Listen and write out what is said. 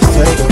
Take